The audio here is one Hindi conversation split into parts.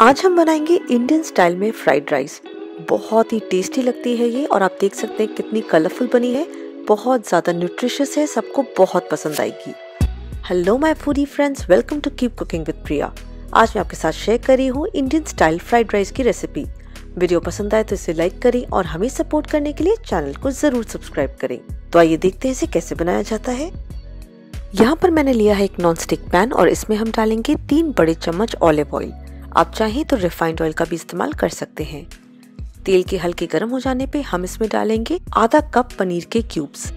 आज हम बनाएँगे इंडियन स्टाइल में फ्राइड राइस बहुत ही टेस्टी लगती है ये और आप देख सकते हैं कितनी कलरफुल बनी है। बहुत ज़्यादा न्यूट्रिशियस है, सबको बहुत पसंद आएगी। Hello my foodie friends welcome to keep cooking with Priya आज मैं आपके साथ शेयर कर रही हूँ इंडियन स्टाइल फ्राइड राइस की रेसिपी वीडियो पसंद आए तो इसे लाइक करें और हमें सपोर्ट करने के लिए चैनल को ज़रूर सब्सक्राइब करें। तो आइए देखते हैं इसे कैसे बनाया जाता है। यहाँ पर मैंने लिया है एक नॉन स्टिक पैन और इसमें हम डालेंगे तीन बड़े चम्मच ऑलिव ऑयल आप चाहें तो रिफाइंड ऑयल का भी इस्तेमाल कर सकते हैं। तेल के हल्के गर्म हो जाने पे हम इसमें डालेंगे आधा कप पनीर के क्यूब्स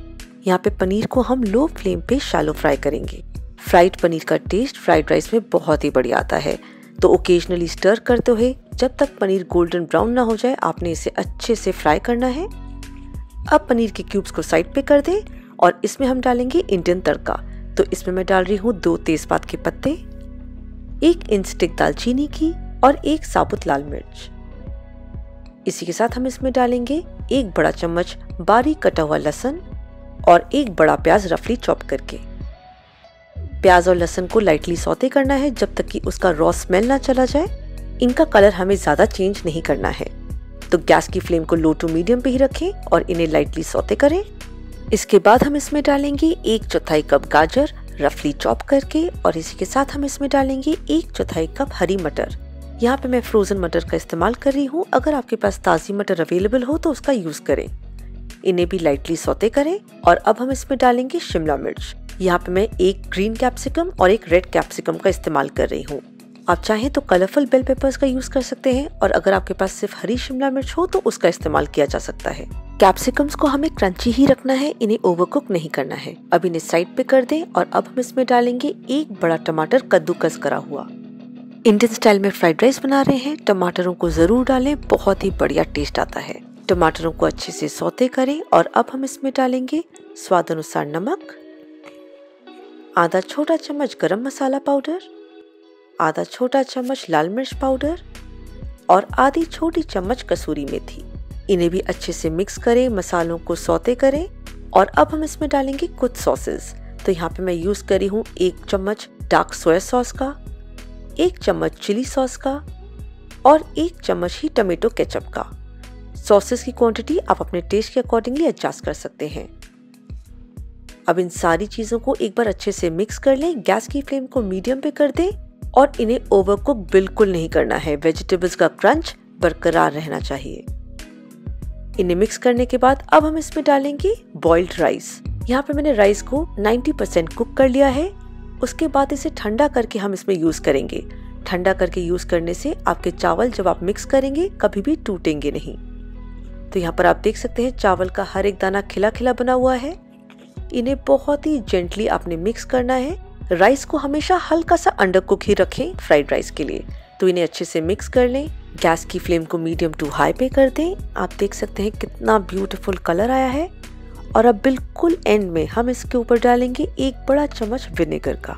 यहाँ पे पनीर को हम लो फ्लेम पे शैलो फ्राई करेंगे। फ्राइड पनीर का टेस्ट फ्राइड राइस में बहुत ही बढ़िया आता है। तो ओकेजनली स्टर करते हुए जब तक पनीर गोल्डन ब्राउन ना हो जाए, आपने इसे अच्छे से फ्राई करना है। अब पनीर के क्यूब्स को साइड पे कर दें और इसमें हम डालेंगे इंडियन तड़का। तो इसमें मैं डाल रही हूँ दो तेजपात के पत्ते। एक इंच स्टिक दालचीनी की और एक साबुत लाल मिर्च। इसी के साथ हम इसमें डालेंगे एक बड़ा चम्मच बारीक कटा हुआ लहसन और एक बड़ा प्याज रफली चॉप करके। प्याज और लहसन को लाइटली सौते करना है जब तक कि उसका रॉ स्मेल ना चला जाए। इनका कलर हमें ज़्यादा चेंज नहीं करना है। तो गैस की फ्लेम को लो टू मीडियम पे ही रखें और इन्हें लाइटली सौते करें। इसके बाद हम इसमें डालेंगे एक चौथाई कप गाजर रफली चॉप करके और इसी के साथ हम इसमें डालेंगे एक चौथाई कप हरी मटर। यहाँ पे मैं फ्रोजन मटर का इस्तेमाल कर रही हूँ। अगर आपके पास ताज़ी मटर अवेलेबल हो तो उसका यूज़ करें। इन्हें भी लाइटली सौते करें और अब हम इसमें डालेंगे शिमला मिर्च। यहाँ पे मैं एक ग्रीन कैप्सिकम और एक रेड कैप्सिकम का इस्तेमाल कर रही हूँ। आप चाहें तो कलरफुल बेल पेपर्स का यूज़ कर सकते हैं और अगर आपके पास सिर्फ़ हरी शिमला मिर्च हो तो उसका इस्तेमाल किया जा सकता है। कैप्सिकम्स को हमें क्रंची ही रखना है, इन्हें ओवरकुक नहीं करना है। अब इन्हें साइड पे कर दें और अब हम इसमें डालेंगे एक बड़ा टमाटर कद्दूकस करा हुआ। इंडियन स्टाइल में फ्राइड राइस बना रहे हैं। टमाटरों को ज़रूर डालें, बहुत ही बढ़िया टेस्ट आता है। टमाटरों को अच्छे से सौते करें और अब हम इसमें डालेंगे स्वाद अनुसार नमक, आधा छोटा चम्मच गरम मसाला पाउडर, आधा छोटा चम्मच लाल मिर्च पाउडर और आधी छोटी चम्मच कसूरी मेथी। इन्हें भी अच्छे से मिक्स करें, मसालों को सौते करें और अब हम इसमें डालेंगे कुछ सॉसेस तो यहाँ पे मैं यूज़ करी हूँ एक चम्मच डार्क सोया सॉस का, एक चम्मच चिली सॉस का और एक चम्मच ही टमेटो केचप का। सॉसेस की क्वांटिटी आप अपने टेस्ट के अकॉर्डिंगली एडजस्ट कर सकते हैं। अब इन सारी चीज़ों को एक बार अच्छे से मिक्स कर लें, गैस की फ्लेम को मीडियम पे कर दें और इन्हें ओवरकुक बिल्कुल नहीं करना है। वेजिटेबल्स का क्रंच बरकरार रहना चाहिए। इन्हें मिक्स करने के बाद अब हम इसमें डालेंगे बॉइल्ड राइस यहाँ पे मैंने राइस को 90% कुक कर लिया है। उसके बाद इसे ठंडा करके हम इसमें यूज़ करेंगे। ठंडा करके यूज़ करने से आपके चावल जब आप मिक्स करेंगे, कभी भी टूटेंगे नहीं। तो यहाँ पर आप देख सकते हैं, चावल का हर एक दाना खिला खिला बना हुआ है। इन्हें बहुत ही जेंटली आपने मिक्स करना है। राइस को हमेशा हल्का सा अंडर कुक ही रखें फ्राइड राइस के लिए। तो इन्हें अच्छे से मिक्स कर लें। गैस की फ्लेम को मीडियम टू हाई पे कर दें। आप देख सकते हैं कितना ब्यूटीफुल कलर आया है। और अब बिल्कुल एंड में हम इसके ऊपर डालेंगे एक बड़ा चम्मच विनेगर का।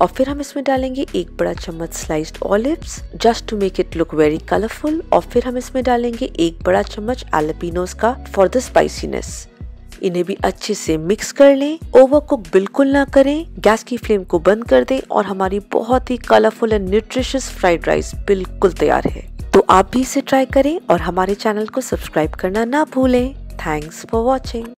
और फिर हम इसमें डालेंगे एक बड़ा चम्मच sliced olives just to make it look very colourful और फिर हम इसमें डालेंगे एक बड़ा चम्मच एलपिनोस का फॉर द स्पाइसीनेस इन्हें भी अच्छे से मिक्स कर लें ओवर कुक बिल्कुल ना करें, गैस की फ्लेम को बंद कर दें और हमारी बहुत ही colourful and nutritious fried rice बिल्कुल तैयार है। तो आप भी इसे ट्राई करें और हमारे चैनल को सब्सक्राइब करना ना भूलें। Thanks for watching